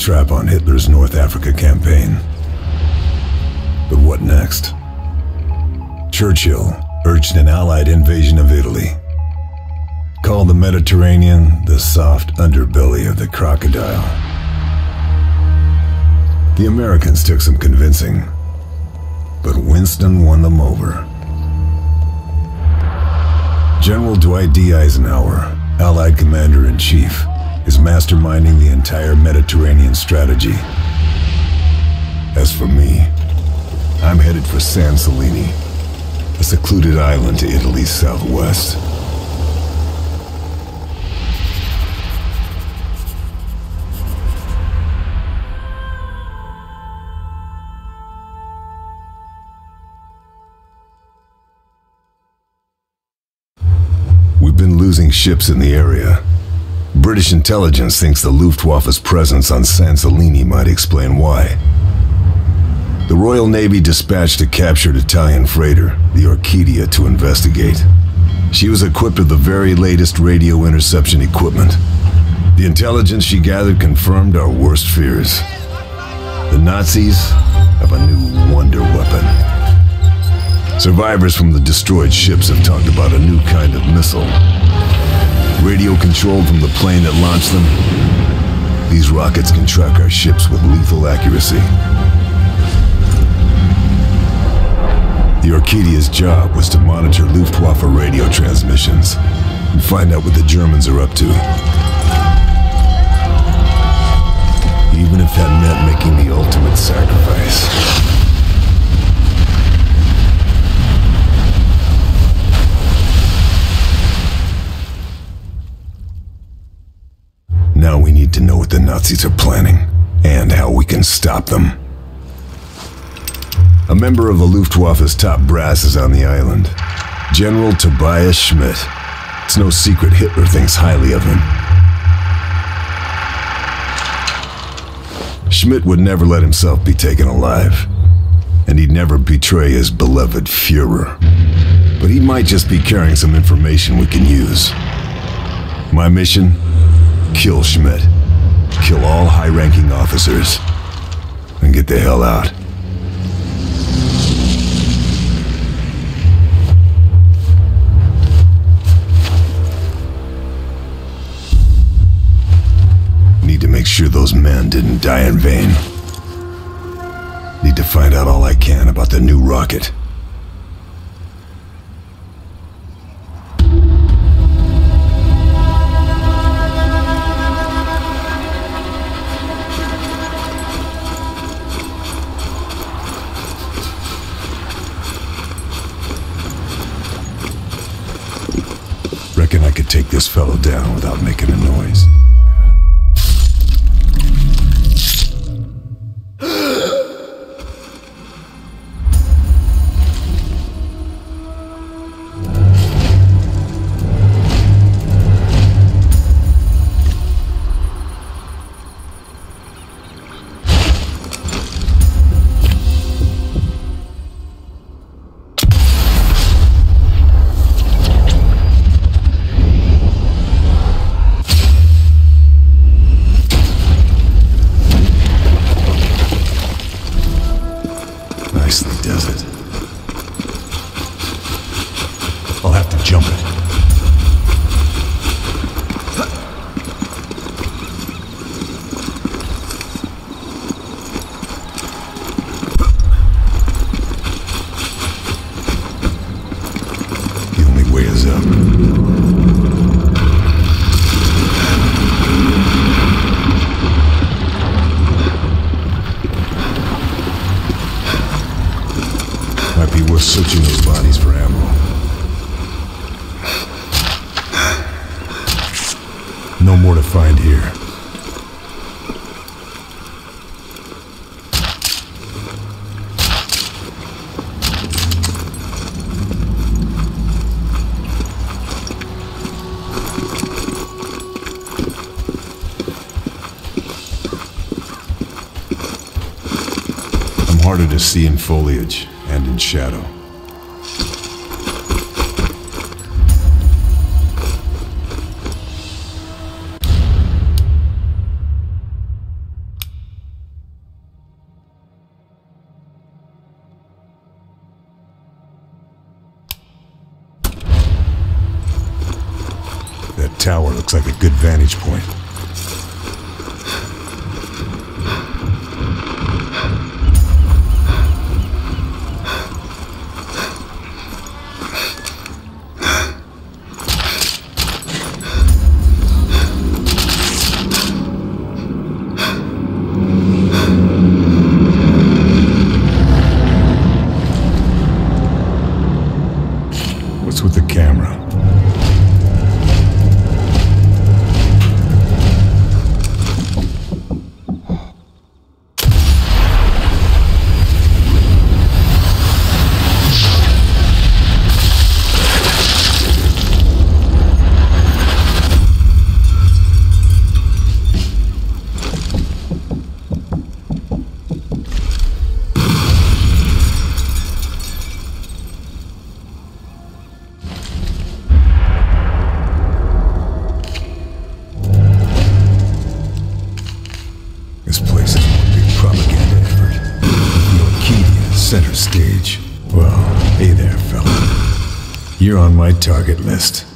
trap on Hitler's North Africa campaign. But what next? Churchill urged an Allied invasion of Italy. Called the Mediterranean the soft underbelly of the crocodile. The Americans took some convincing, but Winston won them over. General Dwight D. Eisenhower, Allied Commander in Chief, is masterminding the entire Mediterranean strategy. As for me, I'm headed for San Celini, a secluded island to Italy's southwest. We've been losing ships in the area. British intelligence thinks the Luftwaffe's presence on San might explain why. The Royal Navy dispatched a captured Italian freighter, the Orchidia, to investigate. She was equipped with the very latest radio interception equipment. The intelligence she gathered confirmed our worst fears. The Nazis have a new wonder weapon. Survivors from the destroyed ships have talked about a new kind of missile. Radio controlled from the plane that launched them. These rockets can track our ships with lethal accuracy. The Orchidia's job was to monitor Luftwaffe radio transmissions and find out what the Germans are up to. Even if that meant making the ultimate sacrifice. Now we need to know what the Nazis are planning and how we can stop them. A member of the Luftwaffe's top brass is on the island. General Tobias Schmidt. It's no secret Hitler thinks highly of him. Schmidt would never let himself be taken alive. And he'd never betray his beloved Fuhrer. But he might just be carrying some information we can use. My mission? Kill Schmidt. Kill all high-ranking officers. And get the hell out. Need to make sure those men didn't die in vain. Need to find out all I can about the new rocket. This fellow down without making a noise. On my target list.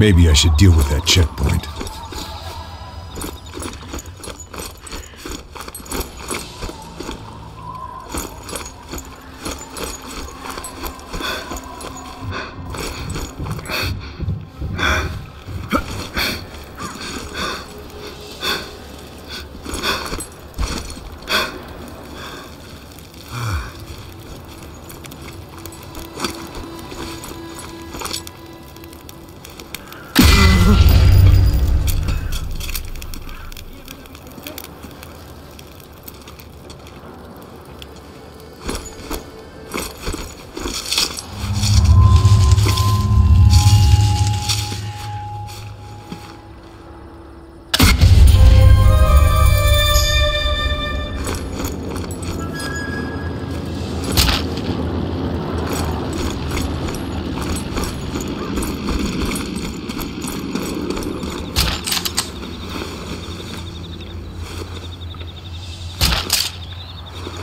Maybe I should deal with that chip.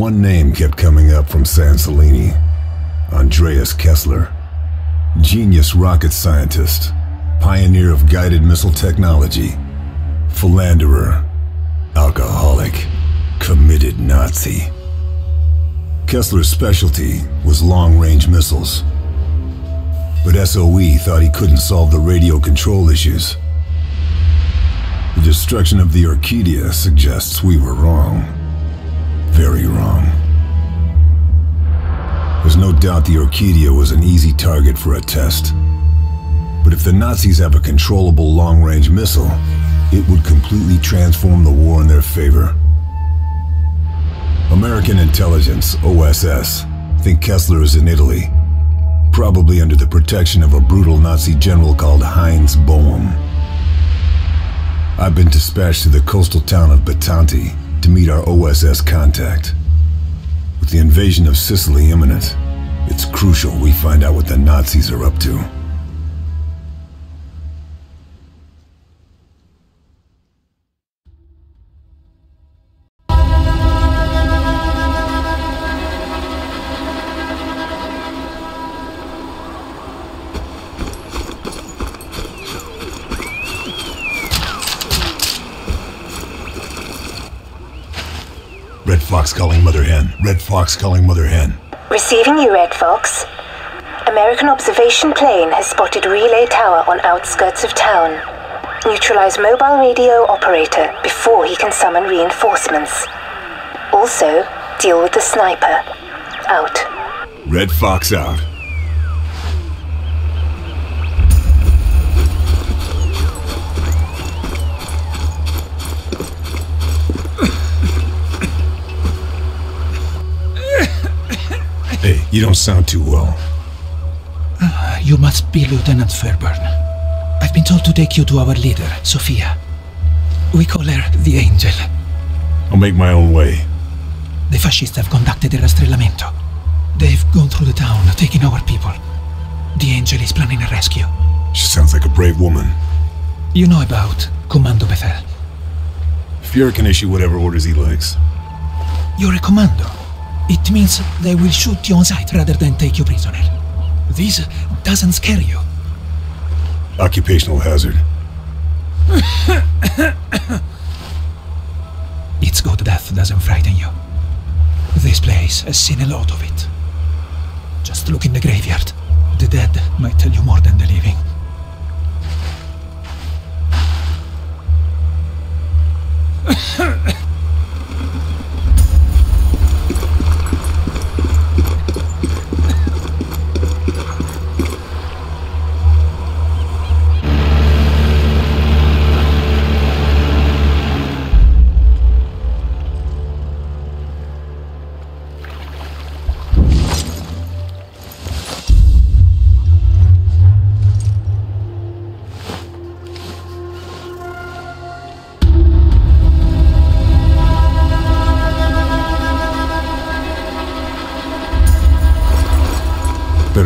One name kept coming up from San Celini. Andreas Kessler. Genius rocket scientist. Pioneer of guided missile technology. Philanderer. Alcoholic. Committed Nazi. Kessler's specialty was long-range missiles. But SOE thought he couldn't solve the radio control issues. The destruction of the Orchidia suggests we were wrong. Very wrong. There's no doubt the Orchidia was an easy target for a test. But if the Nazis have a controllable long-range missile, it would completely transform the war in their favor. American intelligence, OSS, think Kessler is in Italy, probably under the protection of a brutal Nazi general called Heinz Boehm. I've been dispatched to the coastal town of Bitanti to meet our OSS contact. With the invasion of Sicily imminent, it's crucial we find out what the Nazis are up to. Fox calling Mother Hen. Red Fox calling Mother Hen. Receiving you, Red Fox. American observation plane has spotted relay tower on outskirts of town. Neutralize mobile radio operator before he can summon reinforcements. Also, deal with the sniper. Out. Red Fox out. Hey, you don't sound too well. Ah, you must be Lieutenant Fairburne. I've been told to take you to our leader, Sophia. We call her the Angel. I'll make my own way. The fascists have conducted a rastrellamento. They've gone through the town, taking our people. The Angel is planning a rescue. She sounds like a brave woman. You know about Commando Befehl. Fuhrer can issue whatever orders he likes. You're a commando. It means they will shoot you on sight rather than take you prisoner. This doesn't scare you. Occupational hazard. It's good death doesn't frighten you. This place has seen a lot of it. Just look in the graveyard. The dead might tell you more than the living.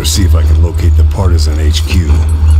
See if I can locate the partisan HQ.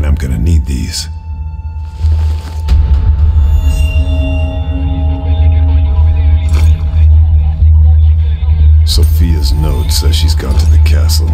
reckon I'm gonna need these. Sofia's node says she's gone to the castle.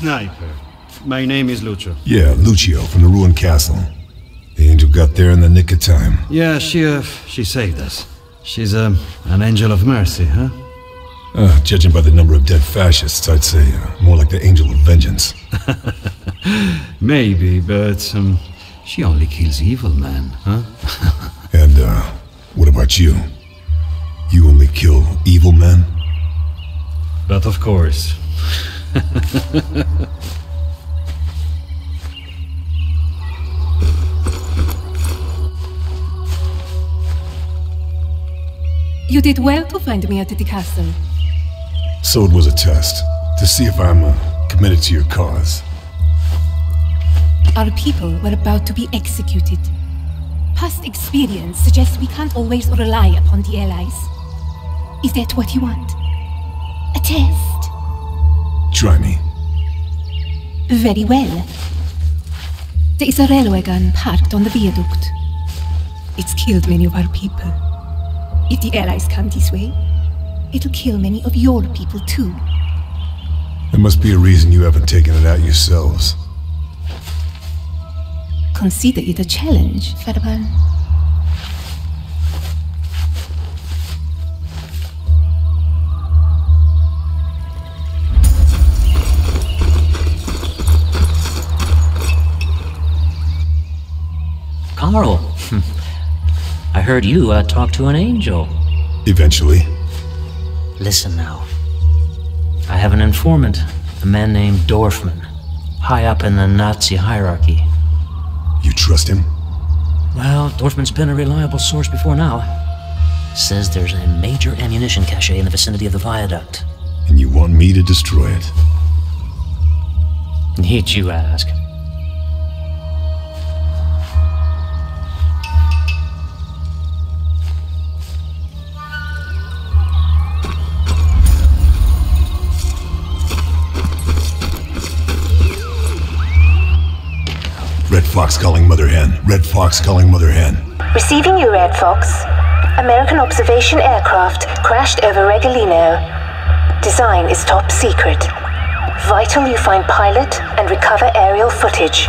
Sniper. My name is Lucio. Yeah, Lucio from the ruined castle. The angel got there in the nick of time. Yeah, she uh, she saved us. She's um, an angel of mercy, huh? Uh, judging by the number of dead fascists, I'd say uh, more like the angel of vengeance. Maybe, but um, she only kills evil men, huh? And, uh, what about you? You only kill evil men? But of course. You did well to find me at the castle. So it was a test, to see if I'm uh, committed to your cause. Our people were about to be executed. Past experience suggests we can't always rely upon the Allies. Is that what you want? A test? Try me. Very well. There is a railway gun parked on the viaduct. It's killed many of our people. If the Allies come this way, it'll kill many of your people too. There must be a reason you haven't taken it out yourselves. Consider it a challenge, Farewell. Karl, I heard you uh, talk to an angel. Eventually. Listen now. I have an informant, a man named Dorfman, high up in the Nazi hierarchy. You trust him? Well, Dorfman's been a reliable source before now. Says there's a major ammunition cache in the vicinity of the viaduct. And you want me to destroy it? Need you ask? Fox calling Mother Hen. Red Fox calling Mother Hen. Receiving you, Red Fox. American observation aircraft crashed over Regilino. Design is top secret. Vital you find pilot and recover aerial footage.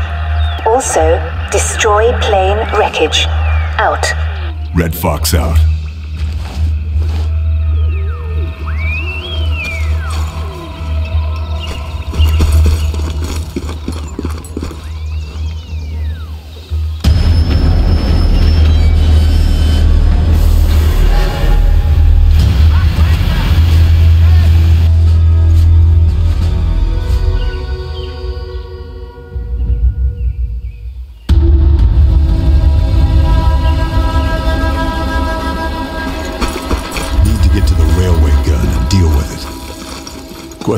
Also, destroy plane wreckage. Out. Red Fox out.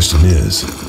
Question is,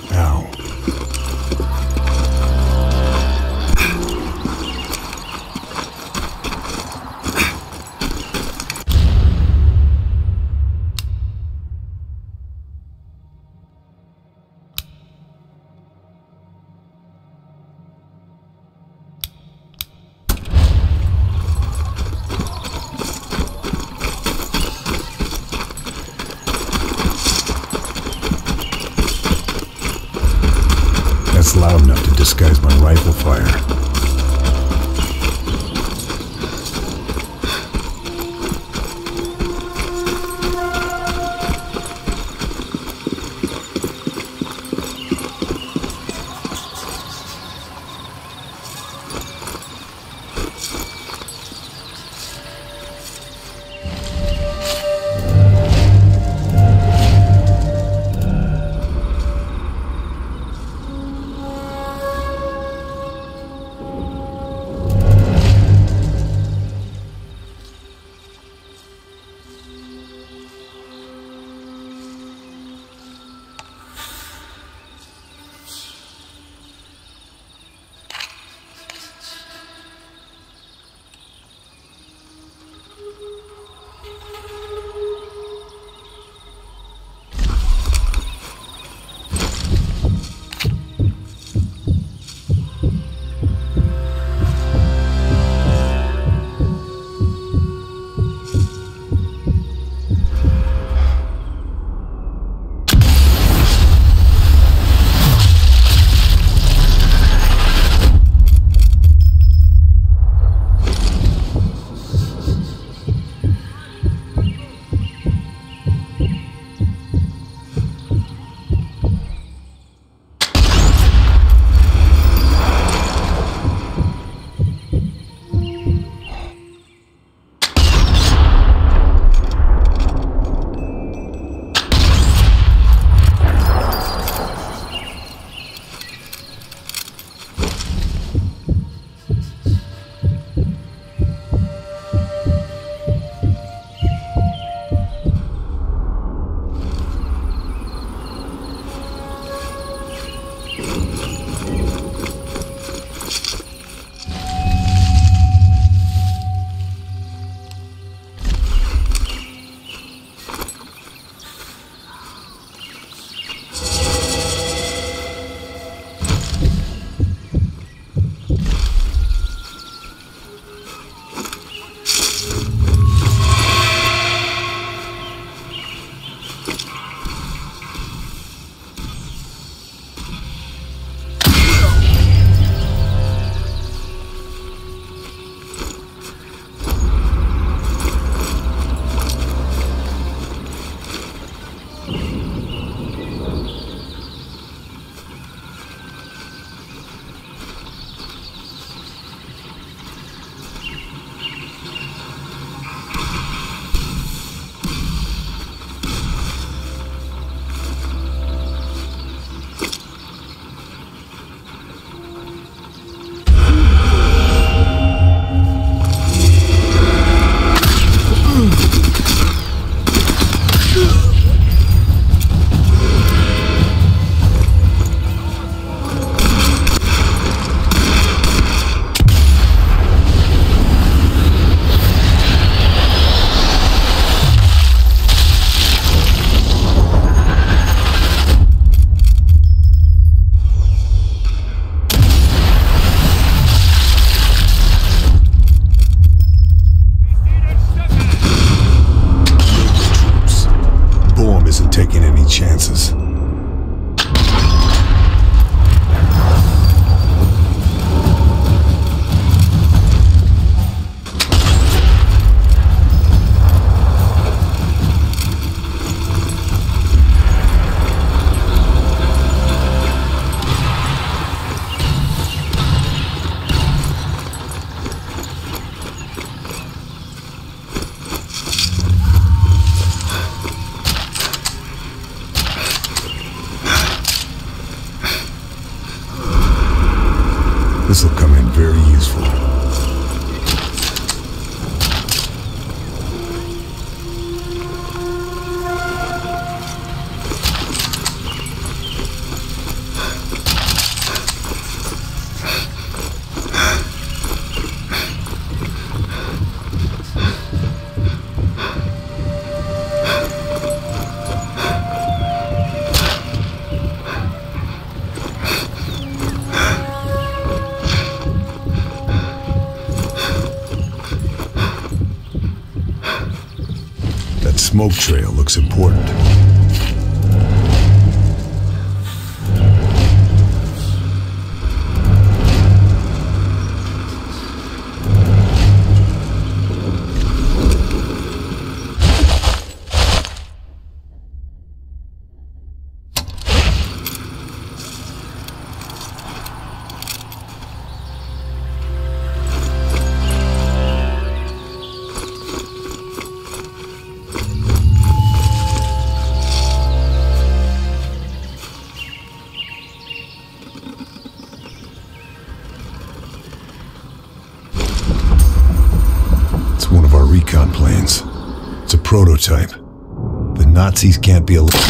Nazis can't be al- Guess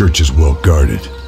church is well guarded.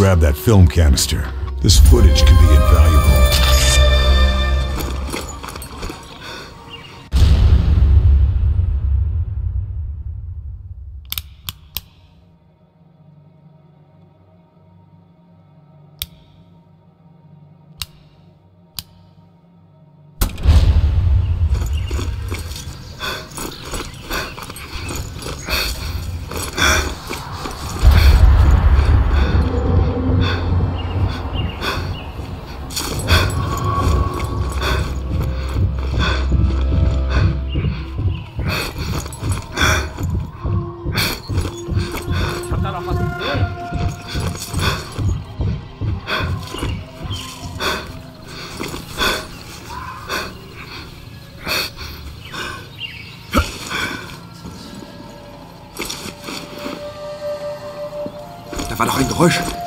grab that film canister. This footage could be invaluable. 坏事。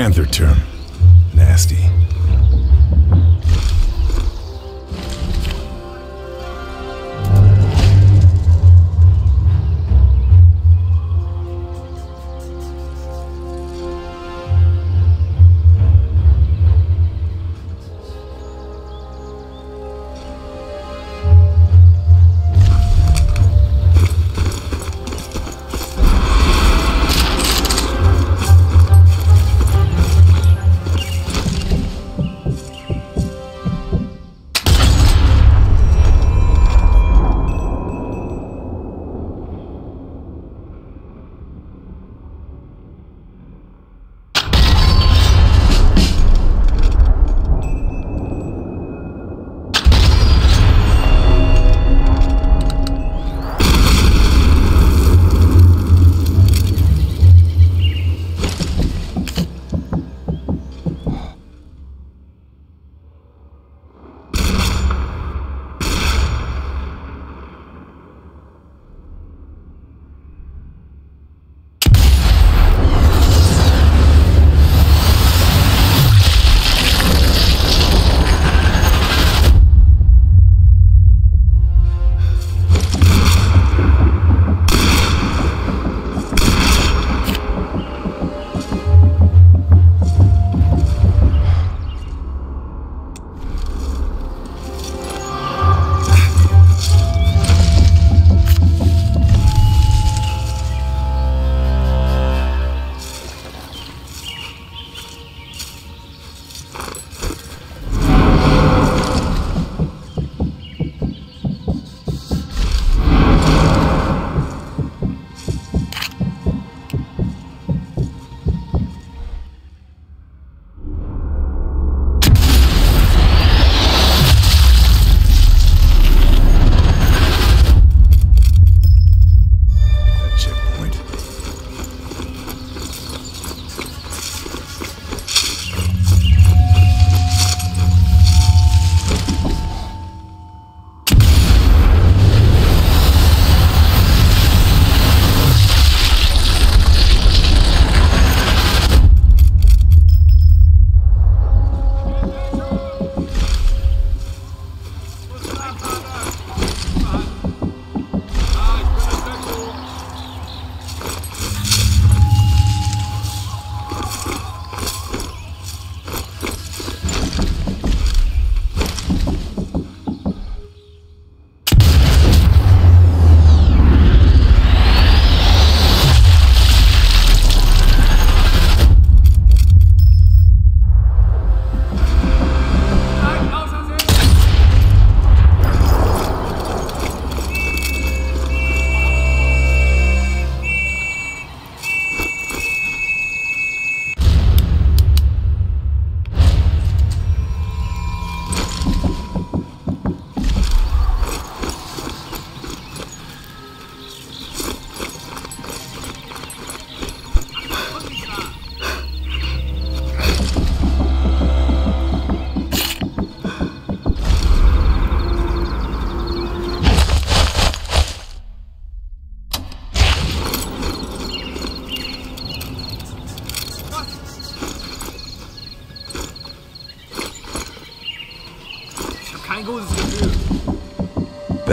Panther term.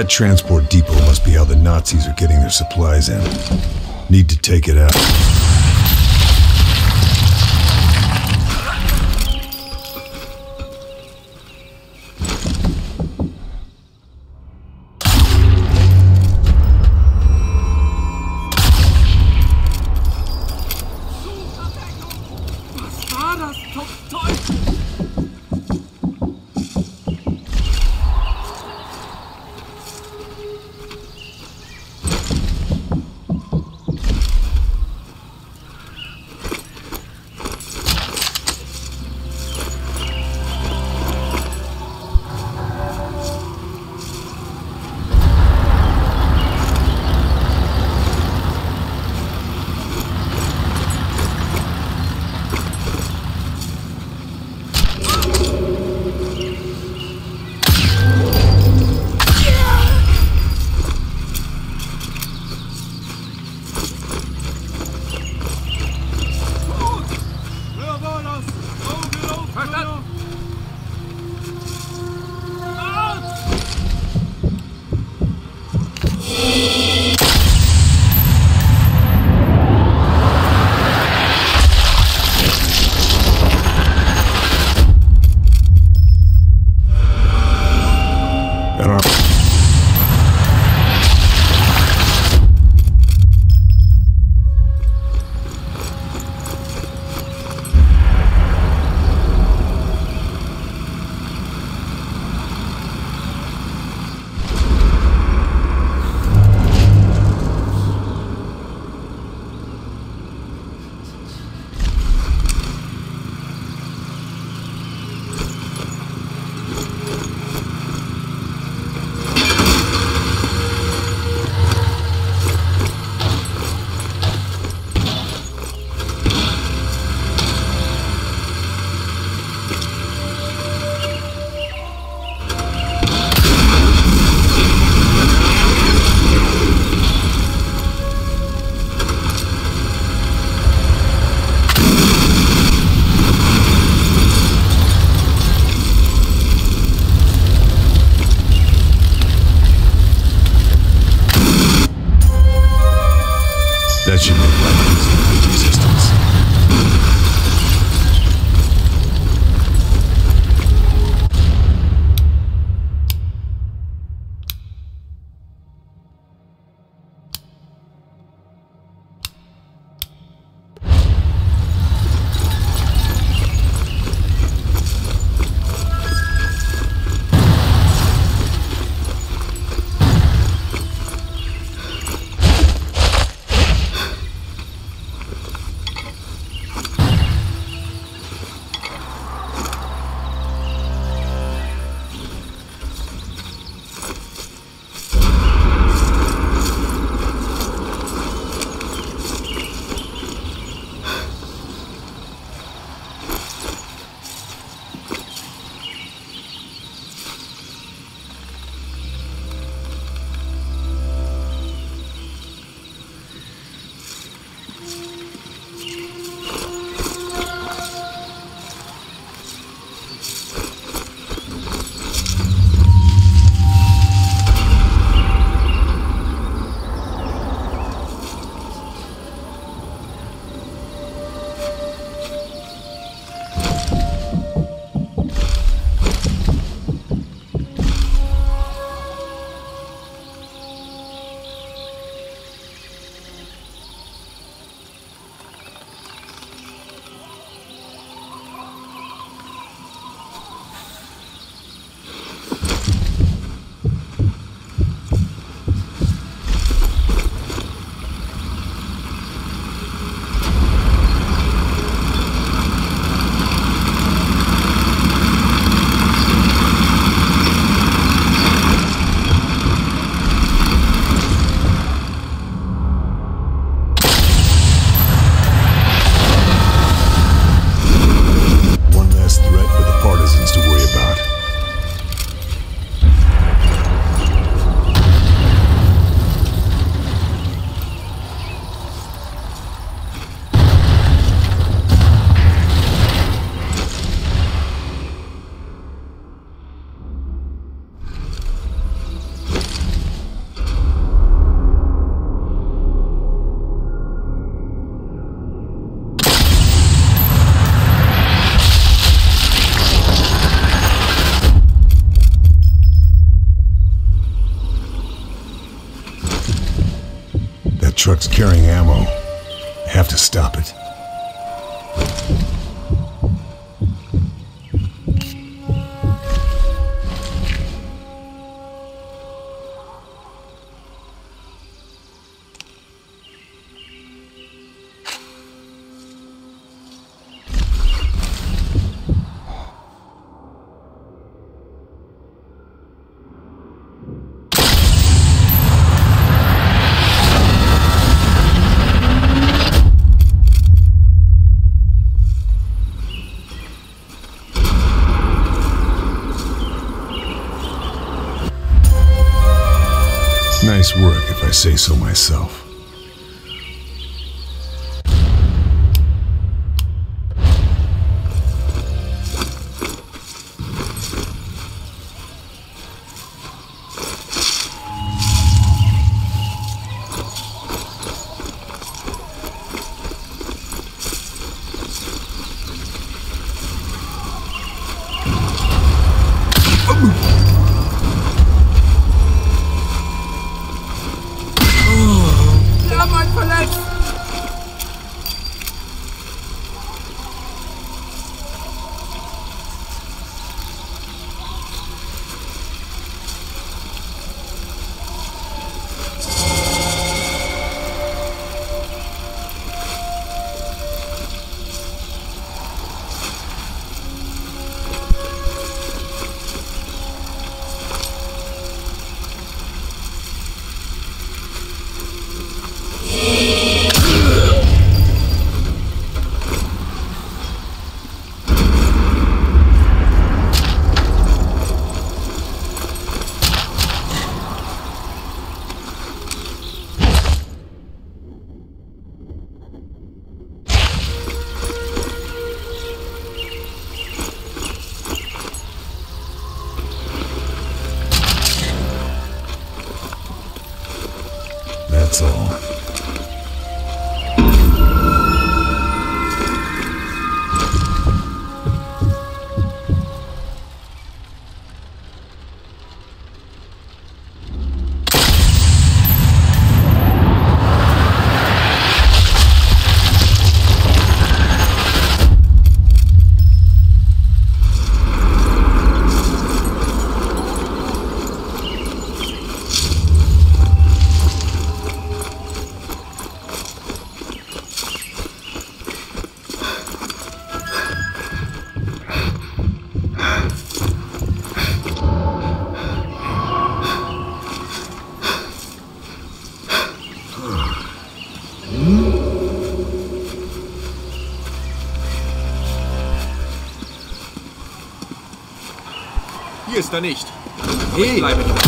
That transport depot must be how the Nazis are getting their supplies in. Need to take it out. Carrying ammo. Say so myself. That's nicht. Aber hey. ich bleibe lieber.